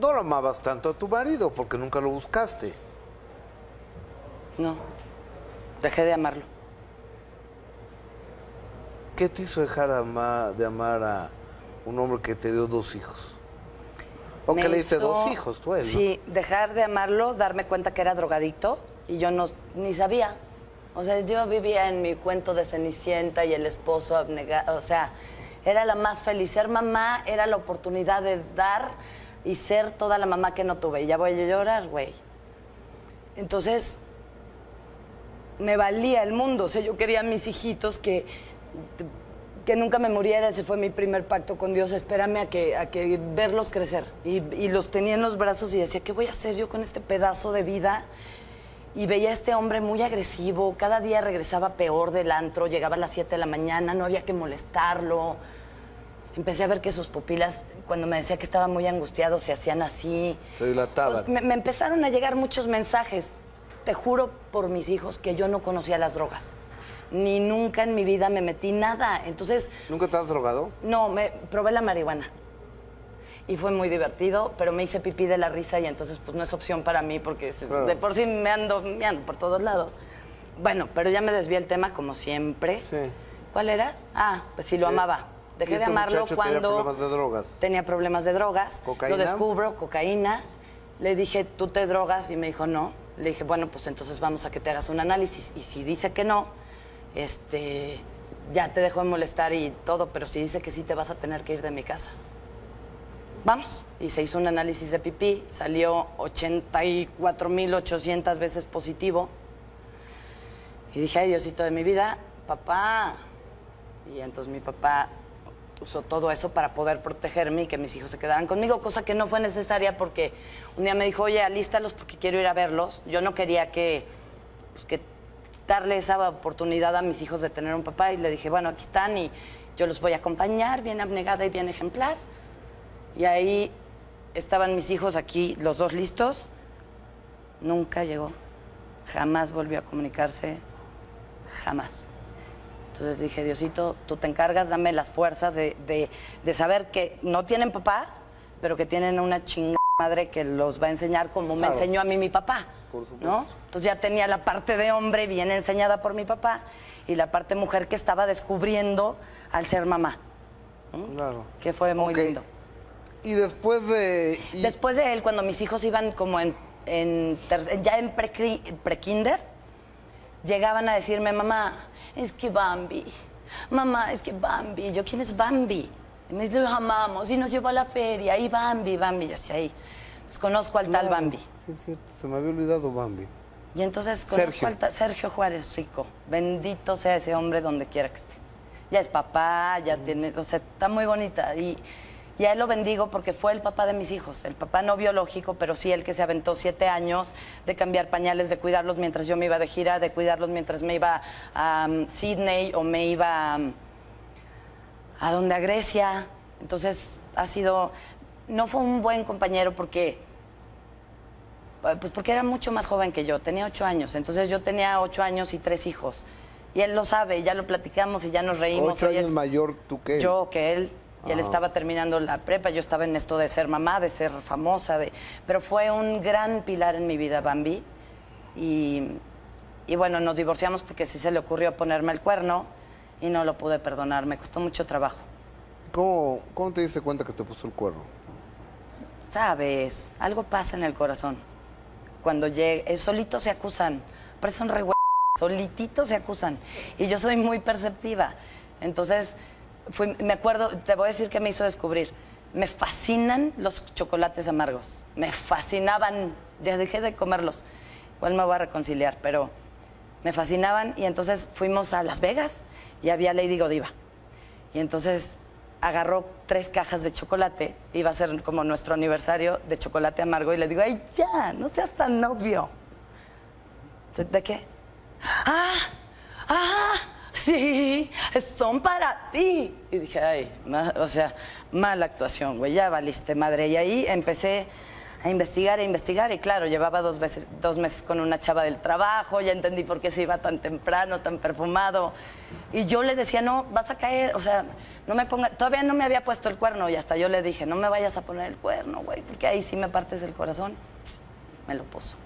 no lo amabas tanto a tu marido porque nunca lo buscaste. No, dejé de amarlo. ¿Qué te hizo dejar de amar, de amar a un hombre que te dio dos hijos? ¿O Me que le diste hizo- dos hijos tú él? ¿no? Sí, dejar de amarlo, darme cuenta que era drogadicto y yo no ni sabía. O sea, yo vivía en mi cuento de Cenicienta y el esposo abnegado. O sea, era la más feliz. Ser mamá era la oportunidad de dar y ser toda la mamá que no tuve. Y ya voy a llorar, güey. Entonces, me valía el mundo. O sea, yo quería a mis hijitos que, que nunca me muriera. Ese fue mi primer pacto con Dios. Espérame a que, a que verlos crecer. Y, y los tenía en los brazos y decía, ¿qué voy a hacer yo con este pedazo de vida? Y veía a este hombre muy agresivo. Cada día regresaba peor del antro. Llegaba a las 7 de la mañana. No había que molestarlo. Empecé a ver que sus pupilas, cuando me decía que estaba muy angustiado, se hacían así. Se dilataban. Pues, me, me empezaron a llegar muchos mensajes. Te juro por mis hijos que yo no conocía las drogas. Ni nunca en mi vida me metí nada. Entonces, ¿Nunca te has drogado? no, me probé la marihuana. Y fue muy divertido, pero me hice pipí de la risa y entonces pues no es opción para mí porque Claro. de por sí me ando, me ando por todos lados. Bueno, pero ya me desvié el tema como siempre. Sí. ¿Cuál era? Ah, pues sí lo amaba. Dejé de este amarlo muchacho tenía cuando problemas de drogas. tenía problemas de drogas. ¿Cocaína? Lo descubro, cocaína. Le dije, ¿tú te drogas? Y me dijo, no. Le dije, bueno, pues entonces vamos a que te hagas un análisis. Y si dice que no, este, ya te dejo de molestar y todo, pero si dice que sí, te vas a tener que ir de mi casa. Vamos. Y se hizo un análisis de pipí, salió 84.800 veces positivo. Y dije, ay, Diosito de mi vida, papá. Y entonces mi papá usó todo eso para poder protegerme y que mis hijos se quedaran conmigo, cosa que no fue necesaria porque un día me dijo, oye, alístalos porque quiero ir a verlos. Yo no quería que, pues, que quitarle esa oportunidad a mis hijos de tener un papá y le dije, bueno, aquí están y yo los voy a acompañar, bien abnegada y bien ejemplar. Y ahí estaban mis hijos aquí, los dos listos. Nunca llegó. Jamás volvió a comunicarse. Jamás. Entonces dije, Diosito, tú te encargas, dame las fuerzas de, de- de saber que no tienen papá, pero que tienen una chingada madre que los va a enseñar como me Claro. enseñó a mí mi papá. Por supuesto. ¿no? Entonces ya tenía la parte de hombre bien enseñada por mi papá y la parte mujer que estaba descubriendo al ser mamá, Claro. que fue muy Ok. lindo. Y después de... y- Después de él, cuando mis hijos iban como en, en ter- ya en pre- pre-kinder, llegaban a decirme, mamá, es que Bambi, mamá, es que Bambi. Y yo, ¿quién es Bambi? Y me dice, lo amamos y nos llevó a la feria, y Bambi, Bambi, y así ahí. Entonces, conozco al tal Bambi. Sí, es cierto, se me había olvidado Bambi. Y entonces conozco Sergio. al ta- Sergio Juárez Rico. Bendito sea ese hombre donde quiera que esté. Ya es papá, ya tiene, o sea, está muy bonita. Y, y a él lo bendigo porque fue el papá de mis hijos. El papá no biológico, pero sí el que se aventó siete años de cambiar pañales, de cuidarlos mientras yo me iba de gira, de cuidarlos mientras me iba a um, Sydney o me iba um, a donde a Grecia. Entonces ha sido, no fue un buen compañero porque pues porque era mucho más joven que yo, tenía ocho años. Entonces yo tenía ocho años y tres hijos. Y él lo sabe, ya lo platicamos y ya nos reímos. Ocho años mayor tú que él. Yo que él. Y él Ajá. estaba terminando la prepa, yo estaba en esto de ser mamá, de ser famosa, de... pero fue un gran pilar en mi vida, Bambi. Y, y bueno, nos divorciamos porque sí se le ocurrió ponerme el cuerno y no lo pude perdonar, me costó mucho trabajo. ¿Cómo, ¿Cómo te diste cuenta que te puso el cuerno? Sabes, algo pasa en el corazón. Cuando llega, solitos se acusan. Parece un re solititos se acusan. Y yo soy muy perceptiva. Entonces, me acuerdo, te voy a decir que me hizo descubrir. Me fascinan los chocolates amargos. Me fascinaban. Ya dejé de comerlos. Igual me voy a reconciliar, pero me fascinaban. Y entonces fuimos a Las Vegas y había Lady Godiva. Y entonces agarró tres cajas de chocolate, iba a ser como nuestro aniversario de chocolate amargo, y le digo, ay, ya, no seas tan. ¿De- ¿De qué? Ah, ah, sí, son para ti. Y dije, ay, o sea, mala actuación, güey, ya valiste madre. Y ahí empecé a investigar, a investigar, y claro, llevaba dos, veces, dos meses con una chava del trabajo, ya entendí por qué se iba tan temprano, tan perfumado. Y yo le decía, no, vas a caer, o sea, no me pongas, todavía no me había puesto el cuerno, y hasta yo le dije, no me vayas a poner el cuerno, güey, porque ahí sí me partes el corazón. Me lo puso.